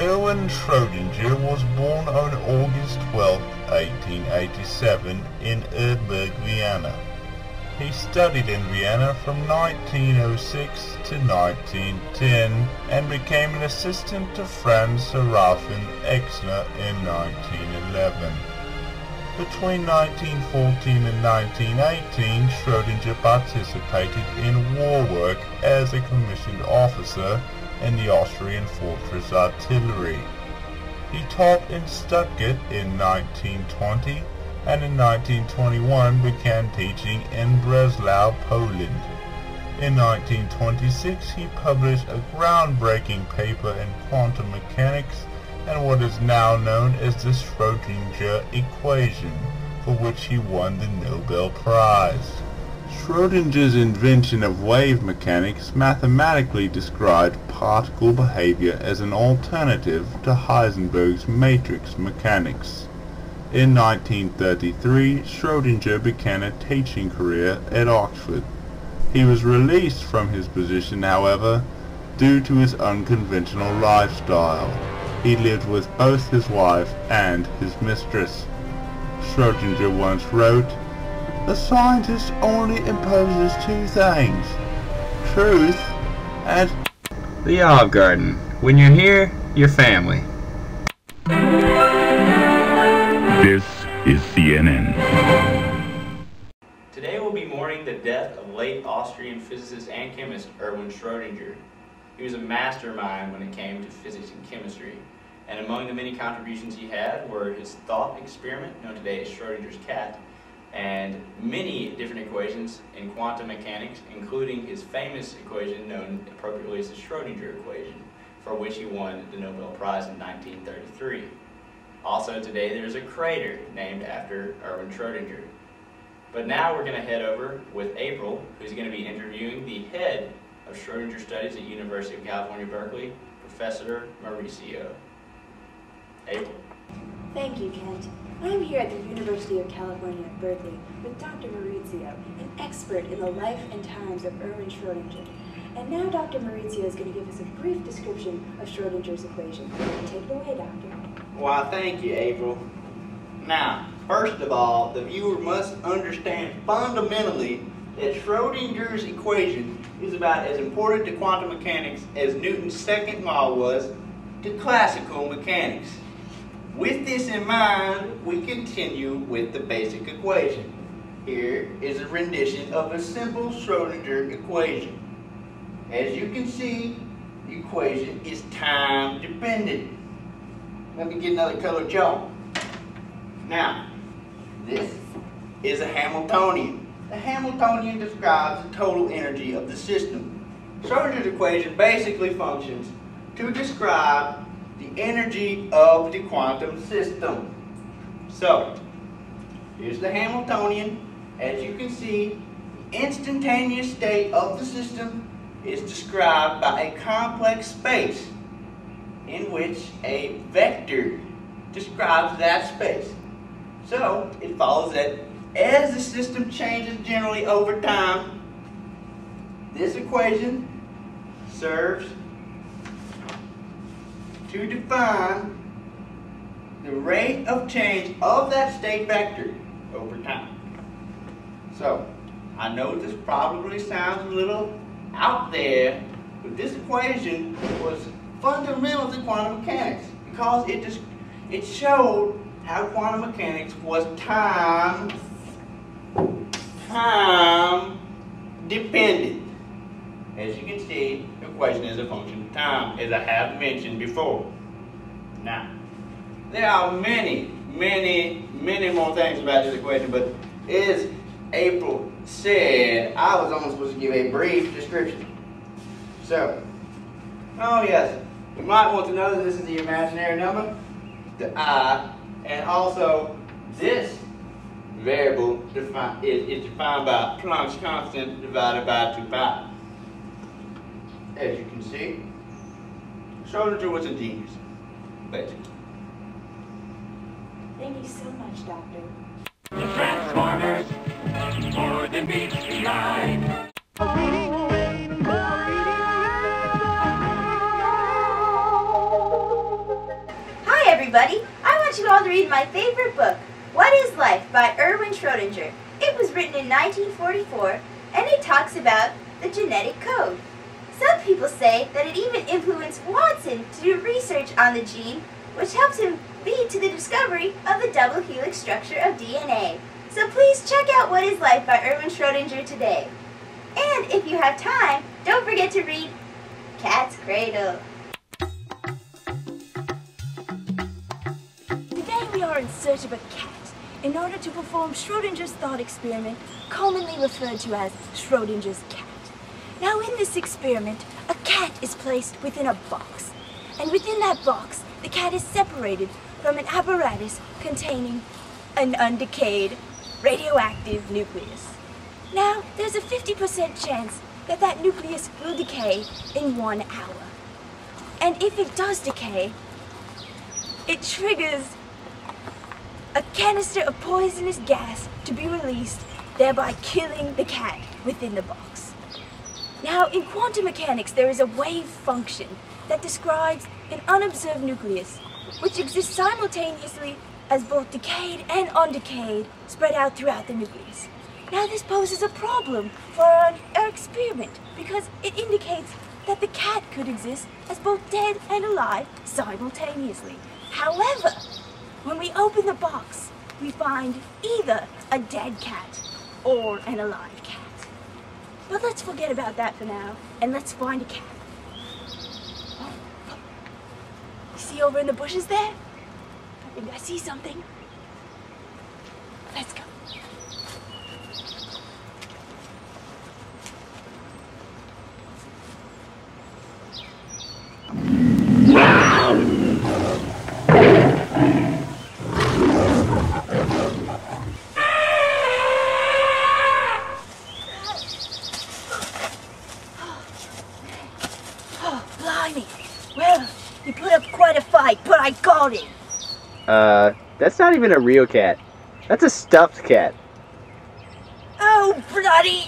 Erwin Schrödinger was born on August 12, 1887 in Erdberg, Vienna. He studied in Vienna from 1906 to 1910 and became an assistant to Franz Serafin Exner in 1911. Between 1914 and 1918, Schrödinger participated in war work as a commissioned officer in the Austrian fortress artillery. He taught in Stuttgart in 1920 and in 1921 began teaching in Breslau, Poland. In 1926 he published a groundbreaking paper in quantum mechanics and what is now known as the Schrödinger equation, for which he won the Nobel Prize. Schrödinger's invention of wave mechanics mathematically described particle behavior as an alternative to Heisenberg's matrix mechanics. In 1933, Schrödinger began a teaching career at Oxford. He was released from his position, however, due to his unconventional lifestyle. He lived with both his wife and his mistress. Schrödinger once wrote, A scientist only imposes two things, truth and the Olive Garden. When you're here, you're family. This is CNN. Today we'll be mourning the death of late Austrian physicist and chemist Erwin Schrödinger. He was a mastermind when it came to physics and chemistry, and among the many contributions he had were his thought experiment, known today as Schrödinger's cat, and many different equations in quantum mechanics, including his famous equation known appropriately as the Schrödinger equation, for which he won the Nobel Prize in 1933. Also today there's a crater named after Erwin Schrödinger. But now we're going to head over with April, who's going to be interviewing the head of Schrödinger Studies at University of California, Berkeley, Professor Mauricio. April. Thank you, Kent. I'm here at the University of California at Berkeley with Dr. Maurizio, an expert in the life and times of Erwin Schrödinger. And now Dr. Maurizio is going to give us a brief description of Schrödinger's equation. Take it away, Doctor. Why, thank you, April. Now, first of all, the viewer must understand fundamentally that Schrodinger's equation is about as important to quantum mechanics as Newton's second law was to classical mechanics. With this in mind, we continue with the basic equation. Here is a rendition of a simple Schrodinger equation. As you can see, the equation is time dependent. Let me get another colored chalk. Now, this is a Hamiltonian. The Hamiltonian describes the total energy of the system. Schrodinger's equation basically functions to describe the energy of the quantum system. So, here's the Hamiltonian. As you can see, the instantaneous state of the system is described by a complex space in which a vector describes that space. So it follows that as the system changes generally over time, this equation serves to define the rate of change of that state vector over time. So, I know this probably sounds a little out there, but this equation was fundamental to quantum mechanics because it just it showed how quantum mechanics was time time dependent. As you can see, the equation is a function of time, as I have mentioned before. Now, there are many, many, many more things about this equation, but as April said, I was only supposed to give a brief description. So, oh yes, you might want to know that this is the imaginary number, the i, and also this variable defi is, is defined by Planck's constant divided by 2 pi. As you can see, Schrodinger was a genius, basically. Thank you so much, Doctor. The Transformers, more than beats the eye. everybody. I want you all to read my favorite book, What is Life by Erwin Schrodinger. It was written in 1944 and it talks about the genetic code. People say that it even influenced Watson to do research on the gene, which helps him lead to the discovery of the double helix structure of DNA. So please check out What is Life by Erwin Schrodinger today. And if you have time, don't forget to read Cat's Cradle. Today we are in search of a cat in order to perform Schrodinger's thought experiment, commonly referred to as Schrodinger's cat. This experiment, a cat is placed within a box. And within that box, the cat is separated from an apparatus containing an undecayed radioactive nucleus. Now, there's a 50% chance that that nucleus will decay in one hour. And if it does decay, it triggers a canister of poisonous gas to be released, thereby killing the cat within the box. Now, in quantum mechanics, there is a wave function that describes an unobserved nucleus, which exists simultaneously as both decayed and undecayed spread out throughout the nucleus. Now, this poses a problem for our, our experiment because it indicates that the cat could exist as both dead and alive simultaneously. However, when we open the box, we find either a dead cat or an alive cat. But let's forget about that for now, and let's find a cat. Oh. See over in the bushes there? I think I see something. Let's go. Oh, blimey. Well, you put up quite a fight, but I got it. Uh, that's not even a real cat. That's a stuffed cat. Oh, bloody!